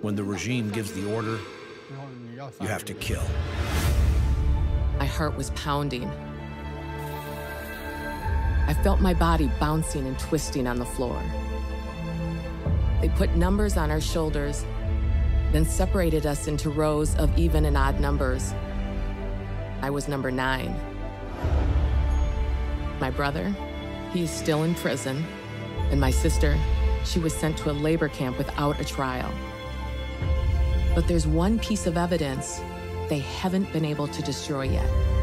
When the regime gives the order, you have to kill. My heart was pounding. I felt my body bouncing and twisting on the floor. They put numbers on our shoulders, then separated us into rows of even and odd numbers. I was number nine. My brother, he's still in prison, and my sister, she was sent to a labor camp without a trial. But there's one piece of evidence they haven't been able to destroy yet.